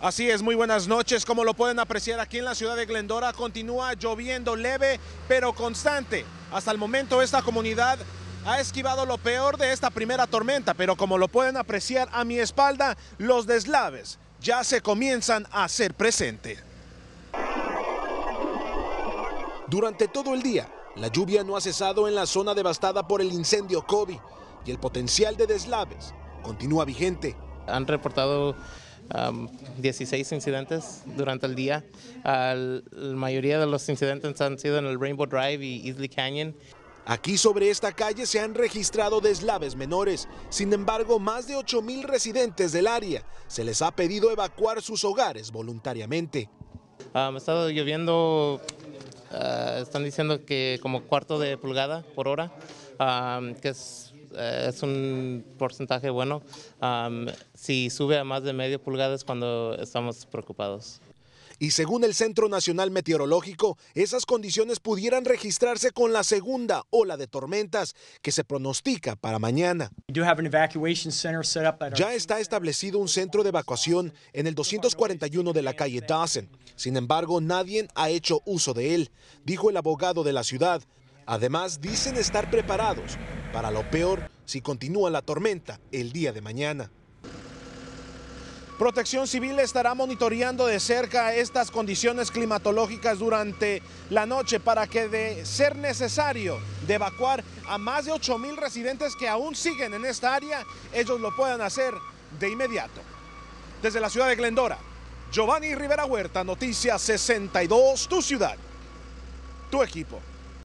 Así es, muy buenas noches. Como lo pueden apreciar aquí en la ciudad de Glendora, continúa lloviendo leve pero constante. Hasta el momento esta comunidad ha esquivado lo peor de esta primera tormenta, pero como lo pueden apreciar a mi espalda, los deslaves ya se comienzan a hacer presente. Durante todo el día, la lluvia no ha cesado en la zona devastada por el incendio COVID y el potencial de deslaves continúa vigente. Han reportado 16 incidentes durante el día. la mayoría de los incidentes han sido en el Rainbow Drive y Easley Canyon. Aquí sobre esta calle se han registrado deslaves menores. Sin embargo, más de 8 mil residentes del área se les ha pedido evacuar sus hogares voluntariamente. ha estado lloviendo, ah, están diciendo que como cuarto de pulgada por hora, que es es un porcentaje bueno. si sube a más de medio pulgada es cuando estamos preocupados. Y según el Centro Nacional Meteorológico, esas condiciones pudieran registrarse con la segunda ola de tormentas que se pronostica para mañana. Ya está establecido un centro de evacuación en el 241 de la calle Dawson. Sin embargo, nadie ha hecho uso de él, dijo el abogado de la ciudad. Además, dicen estar preparados para lo peor si continúa la tormenta el día de mañana. Protección Civil estará monitoreando de cerca estas condiciones climatológicas durante la noche para que de ser necesario evacuar a más de 8 mil residentes que aún siguen en esta área, ellos lo puedan hacer de inmediato. Desde la ciudad de Glendora, Giovanni Rivera Huerta, Noticias 62, tu ciudad, tu equipo.